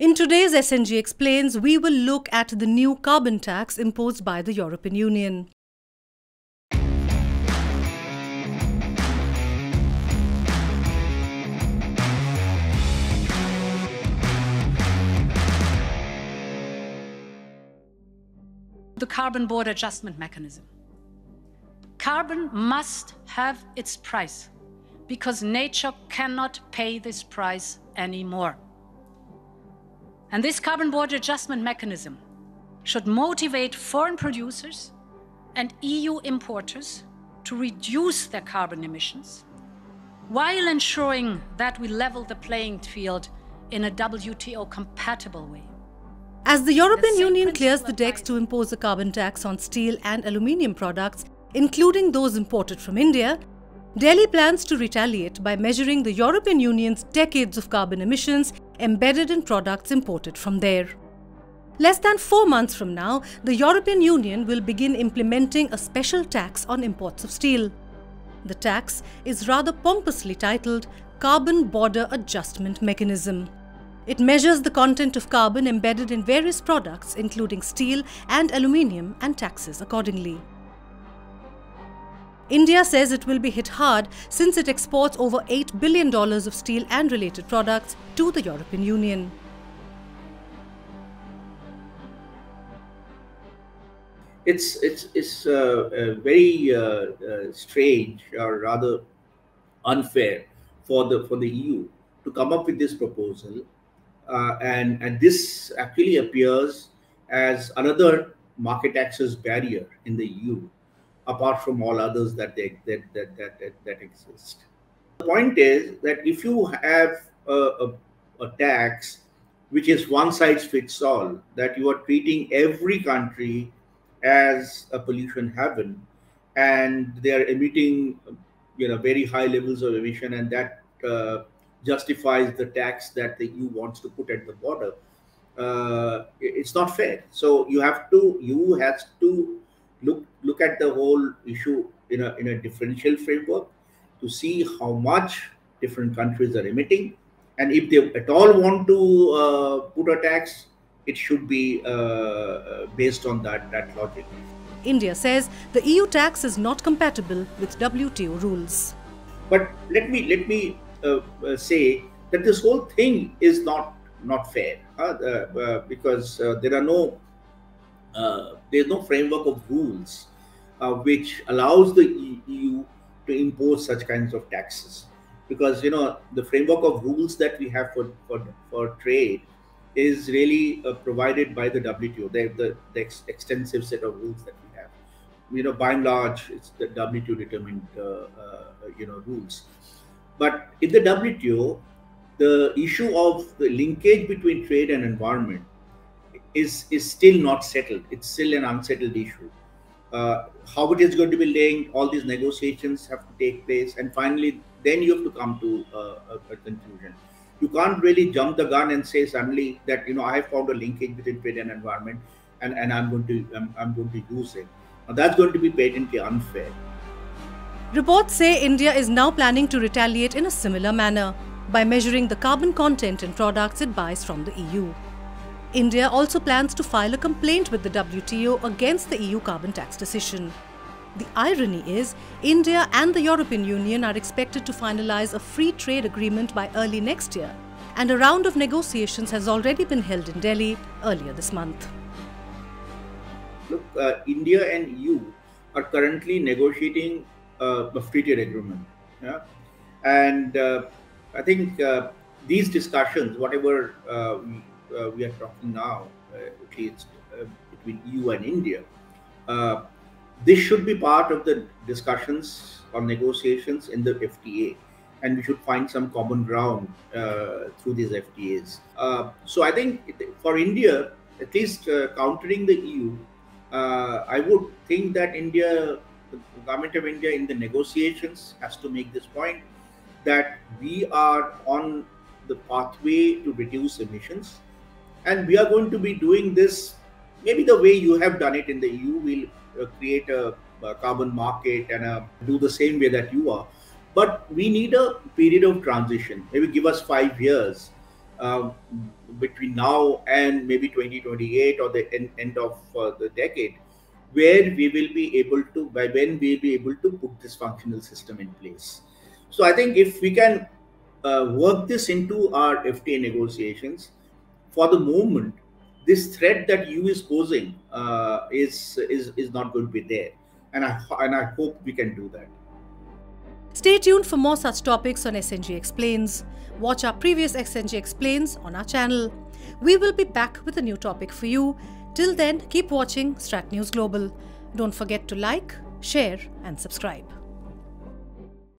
In today's SNG Explains, we will look at the new carbon tax imposed by the European Union. The carbon border adjustment mechanism. Carbon must have its price because nature cannot pay this price anymore. And this carbon border adjustment mechanism should motivate foreign producers and EU importers to reduce their carbon emissions while ensuring that we level the playing field in a WTO compatible way. As the European Union clears the decks to impose a carbon tax on steel and aluminium products, including those imported from India, Delhi plans to retaliate by measuring the European Union's decades of carbon emissions embedded in products imported from there. Less than four months from now, the European Union will begin implementing a special tax on imports of steel. The tax is rather pompously titled Carbon Border Adjustment Mechanism. It measures the content of carbon embedded in various products, including steel and aluminium, and taxes accordingly. India says it will be hit hard since it exports over $8 billion of steel and related products to the European Union. It's, it's, it's uh, uh, very uh, uh strange or rather unfair for the, for the EU to come up with this proposal. Uh, and, and this actually appears as another market access barrier in the EU apart from all others that they, that, that, that, that, that exist. The point is that if you have a, a, a tax which is one size fits all, that you are treating every country as a pollution haven, and they are emitting, you know, very high levels of emission, and that uh, justifies the tax that the EU wants to put at the border. Uh, it's not fair. So you have to, you have to look look at the whole issue in a in a differential framework to see how much different countries are emitting, and if they at all want to uh, put a tax, it should be uh, uh based on that that logic. India says the EU tax is not compatible with WTO rules. But let me let me uh, uh, say that this whole thing is not not fair uh, because there are no uh, there's no framework of rules uh, which allows the EU to impose such kinds of taxes. Because you know the framework of rules that we have for for, for trade is really uh, provided by the WTO the, the, the ex extensive set of rules that we have. You know by and large it's the WTO determined uh, uh, you know rules. But in the WTO the issue of the linkage between trade and environment is is still not settled. It's still an unsettled issue. Uh, how it is going to be laying, all these negotiations have to take place, and finally, then you have to come to uh, a, a, conclusion. You can't really jump the gun and say suddenly that you know I have found a linkage between trade and environment, and, and I'm going to I'm, I'm going to use it. Now that's going to be patently unfair. Reports say India is now planning to retaliate in a similar manner by measuring the carbon content in products it buys from the EU. India also plans to file a complaint with the WTO against the EU carbon tax decision. The irony is, India and the European Union are expected to finalize a free trade agreement by early next year, and a round of negotiations has already been held in Delhi earlier this month. Look, uh, India and EU are currently negotiating uh, a free trade agreement. Yeah? And uh, I think uh, these discussions, whatever uh, uh, we are talking now, uh, at least uh, between EU and India, this should be part of the discussions or negotiations in the FTA, and we should find some common ground through these FTAs. so I think for India, at least countering the EU, I would think that India the government of India in the negotiations has to make this point that we are on the pathway to reduce emissions and we are going to be doing this maybe the way you have done it in the EU. We'll uh, create a, a, carbon market and uh, do the same way that you are. But we need a period of transition. Maybe give us five years uh, between now and maybe 2028 or the end, end of uh, the decade, where we will be able to, by when we'll be able to put this functional system in place. So I think if we can uh, work this into our FTA negotiations, for the moment, this threat that EU is posing uh, is, is, is not going to be there. And I, and I hope we can do that. Stay tuned for more such topics on SNG Explains. Watch our previous SNG Explains on our channel. We will be back with a new topic for you. Till then, keep watching Strat News Global. Don't forget to like, share, and subscribe.